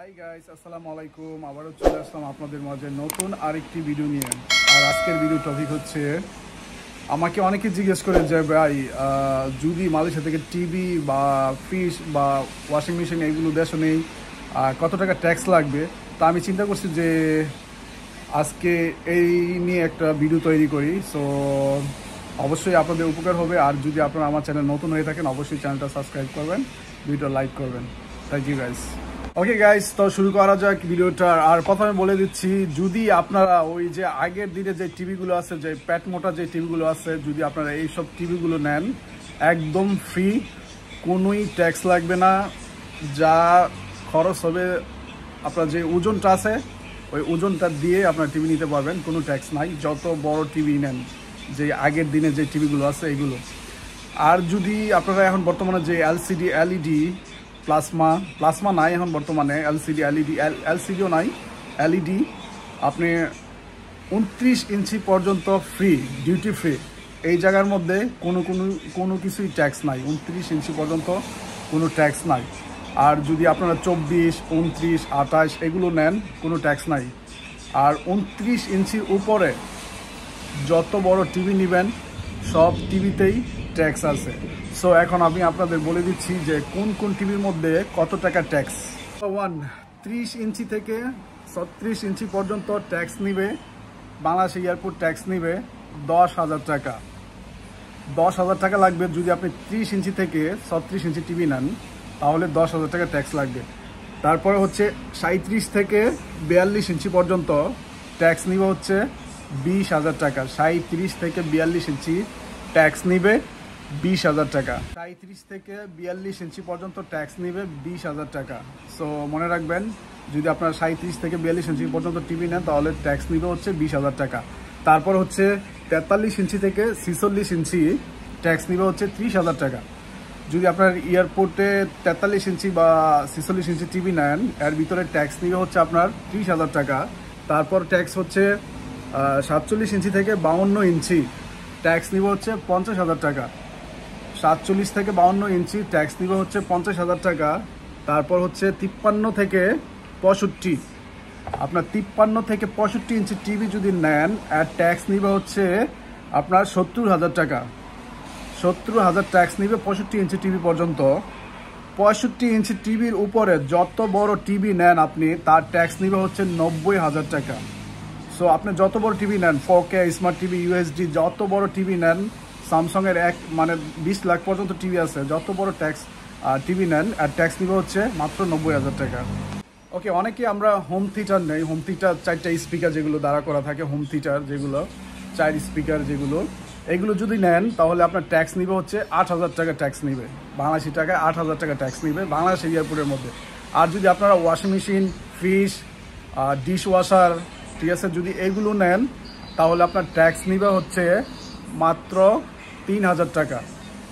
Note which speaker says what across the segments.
Speaker 1: Hi guys আসসালামু আলাইকুম। আবারও চলে আসলাম আপনাদের মাঝে নতুন আরেকটি ভিডিও নিয়ে। আর আজকের ভিডিও টপিক হচ্ছে, আমাকে অনেকে জিজ্ঞেস করে যে, ভাই যদি মালয়েশিয়া থেকে টিভি বা ফ্রিজ বা ওয়াশিং মেশিন এইগুলো দেশে নেই কত টাকা ট্যাক্স লাগবে? তা আমি চিন্তা করছি যে, আজকে এই নিয়ে একটা ভিডিও তৈরি করি। সো অবশ্যই আপনাদের উপকার হবে। আর যদি আপনারা আমার চ্যানেল নতুন হয়ে থাকেন, অবশ্যই চ্যানেলটা সাবস্ক্রাইব করবেন ভিডিওটা লাইক করবেন। Thank you guys okay guys তো শুরু করা যাক ভিডিওটা আর প্রথমে বলে দিচ্ছি, যদি আপনারা ওই যে আগের দিনে যে টিভিগুলো আছে, যে প্যাট মোটা যে টিভিগুলো আছে, যদি আপনারা এইসব টিভিগুলো নেন, একদম ফ্রি কোনোই ট্যাক্স লাগবে না। যা খরচ হবে, আপনার যে ওজনটা আছে, ওই ওজনটা দিয়ে আপনার টিভি নিতে পারবেন, কোনো ট্যাক্স নাই। যত বড় টিভি নেন, যে আগের দিনে যে টিভিগুলো আছে, এগুলো। আর যদি আপনারা এখন বর্তমানে যে এলসিডি এলইডি প্লাজমা প্লাজমা নাই এখন বর্তমানে এলসিডি এলইডি এলসিডিও নাই এলইডি আপনি উনত্রিশ ইঞ্চি পর্যন্ত ফ্রি ডিউটি ফ্রি এই জায়গার মধ্যে কোনো কোনো কোনো কিছুই ট্যাক্স নাই, উনত্রিশ ইঞ্চি পর্যন্ত কোনো ট্যাক্স নাই। আর যদি আপনারা চব্বিশ, উনত্রিশ, আঠাশ এগুলো নেন, কোনো ট্যাক্স নাই। আর উনত্রিশ ইঞ্চির উপরে যত বড় টিভি নেবেন, সব টিভিতেই ট্যাক্স আছে। সো এখন আমি আপনাদের বলে দিচ্ছি যে কোন কোন টিভির মধ্যে কত টাকা ট্যাক্স ওয়ান ত্রিশ ইঞ্চি থেকে ছত্রিশ ইঞ্চি পর্যন্ত ট্যাক্স নিবে। বাংলাদেশ এয়ারপোর্ট ট্যাক্স নিবে দশ হাজার টাকা। দশ হাজার টাকা লাগবে যদি আপনি ত্রিশ ইঞ্চি থেকে ছত্রিশ ইঞ্চি টিভি নেন, তাহলে দশ হাজার টাকা ট্যাক্স লাগবে। তারপরে হচ্ছে সাঁত্রিশ থেকে বিয়াল্লিশ ইঞ্চি পর্যন্ত ট্যাক্স নিবে হচ্ছে বিশ হাজার টাকা। সাঁত্রিশ থেকে বিয়াল্লিশ ইঞ্চি ট্যাক্স নিবে। বিশ হাজার টাকা। সাঁত্রিশ থেকে বিয়াল্লিশ ইঞ্চি পর্যন্ত ট্যাক্স নেবে বিশ হাজার টাকা। সো মনে রাখবেন, যদি আপনার সাঁত্রিশ থেকে বিয়াল্লিশ ইঞ্চি পর্যন্ত টিভি নেন, তাহলে ট্যাক্স নিবে হচ্ছে বিশ হাজার টাকা। তারপর হচ্ছে তেতাল্লিশ ইঞ্চি থেকে ছিচল্লিশ ইঞ্চি ট্যাক্স নিবে হচ্ছে ত্রিশ হাজার টাকা। যদি আপনার এয়ারপোর্টে তেতাল্লিশ ইঞ্চি বা ছিচল্লিশ ইঞ্চি টিভি নেন, এর ভিতরে ট্যাক্স নিবে হচ্ছে আপনার ত্রিশ হাজার টাকা। তারপর ট্যাক্স হচ্ছে সাতচল্লিশ ইঞ্চি থেকে বাউন্ন ইঞ্চি ট্যাক্স নিবে হচ্ছে পঞ্চাশ হাজার টাকা। সাতচল্লিশ থেকে বাউন্ন ইঞ্চি ট্যাক্স নিবে হচ্ছে পঞ্চাশ হাজার টাকা, তারপর হচ্ছে তিপ্পান্ন থেকে পঁয়ষট্টি। আপনার তিপ্পান্ন থেকে পঁয়ষট্টি ইঞ্চি টিভি যদি নেন, আর ট্যাক্স নিবে হচ্ছে আপনার সত্তর হাজার টাকা। সত্তর হাজার ট্যাক্স নিবে পঁয়ষট্টি ইঞ্চি টিভি পর্যন্ত। পঁয়ষট্টি ইঞ্চি টিভির উপরে যত বড় টিভি নেন আপনি, তার ট্যাক্স নিবে হচ্ছে নব্বই হাজার টাকা। সো আপনি যত বড় টিভি নেন four K smart TV USD যত বড় টিভি নেন স্যামসংয়ের এক মানে বিশ লাখ পর্যন্ত টিভি আছে। যত বড় ট্যাক্স টিভি নেন, আর ট্যাক্স নিবে হচ্ছে মাত্র নব্বই হাজার টাকা। ওকে অনেকে আমরা হোম থিয়েটার নেই। হোম থিয়েটার চারটা স্পিকার যেগুলো দাঁড়া করা থাকে হোম থিয়েটার যেগুলো, চার স্পিকার যেগুলো, এগুলো যদি নেন, তাহলে আপনার ট্যাক্স নিবে হচ্ছে আট হাজার টাকা ট্যাক্স নিবে। বাংলাদেশি টাকায় আট হাজার টাকা ট্যাক্স নিবে, বাংলাদেশ এয়ারপোর্টের মধ্যে। আর যদি আপনারা washing machine fridge dish washer ঠিক আছে, যদি এগুলো নেন, তাহলে আপনার ট্যাক্স নিবে হচ্ছে মাত্র তিন হাজার টাকা।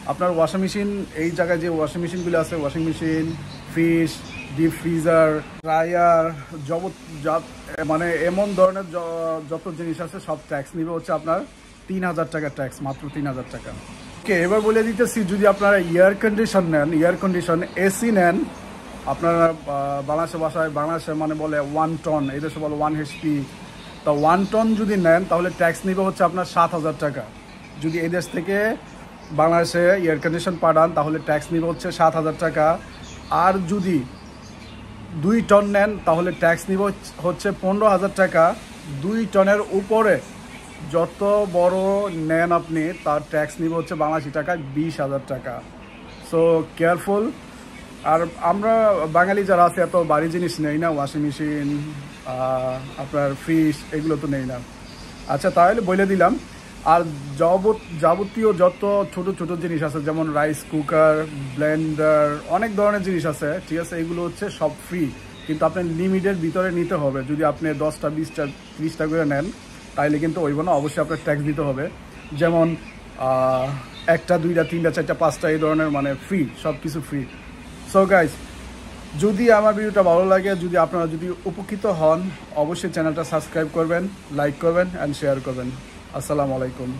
Speaker 1: আপনার ওয়াশিং মেশিন এই জায়গায় যে ওয়াশিং মেশিনগুলো আছে washing machine fridge deep freezer dryer জগৎ যা- মানে এমন ধরনের যত জিনিস আছে সব ট্যাক্স নিবে হচ্ছে আপনার তিন হাজার টাকা ট্যাক্স মাত্র তিন হাজার টাকা। ওকে এবার বলে দিতেছি যদি আপনারা এয়ার কন্ডিশন নেন এয়ার কন্ডিশন এসি নেন আপনারা আহ, বাংলাদেশের ভাষায় বাংলাদেশে মানে বলে ওয়ান টন এই দেশে বলে ওয়ান এইচপি তা ওয়ান টন যদি নেন তাহলে ট্যাক্স নিবে হচ্ছে আপনার সাত হাজার টাকা। যদি এই দেশ থেকে বাংলাদেশে এয়ার কন্ডিশন পাঠান, তাহলে ট্যাক্স নিবে হচ্ছে সাত হাজার টাকা। আর যদি দুই টন নেন, তাহলে ট্যাক্স নিব হচ্ছে পনেরো হাজার টাকা। দুই টনের উপরে যত বড় নেন আপনি, তার ট্যাক্স নিব হচ্ছে বাংলাদেশি টাকায় বিশ হাজার টাকা। সো কেয়ারফুল আর আমরা বাঙালি যারা আছে, এত বাড়ি জিনিস নেই না ওয়াশিং মেশিন আপনার ফ্রিজ এগুলো তো নেই না। আচ্ছা তাহলে বলে দিলাম। আর যাবত যাবতীয় যত ছোট ছোট জিনিস আছে, যেমন রাইস কুকার ব্লেন্ডার অনেক ধরনের জিনিস আছে, ঠিক আছে? এগুলো হচ্ছে সব ফ্রি কিন্তু আপনার লিমিটের ভিতরে নিতে হবে। যদি আপনি দশটা, বিশটা, ত্রিশটা করে নেন, তাইলে কিন্তু ওই না অবশ্যই আপনার ট্যাক্স দিতে হবে। যেমন একটা, দুইটা, তিনটা, চারটা, পাঁচটা, এই ধরনের মানে ফ্রি সব কিছু ফ্রি সো গাইজ যদি আমার ভিডিওটা ভালো লাগে, যদি আপনারা যদি উপকৃত হন, অবশ্যই চ্যানেলটা সাবস্ক্রাইব করবেন লাইক করবেন অ্যান্ড শেয়ার করবেন। আসসালামু আলাইকুম।